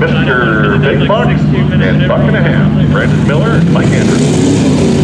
Mr. Big Bucks and Buck and a Half, Brandon Miller and Mike Anderson.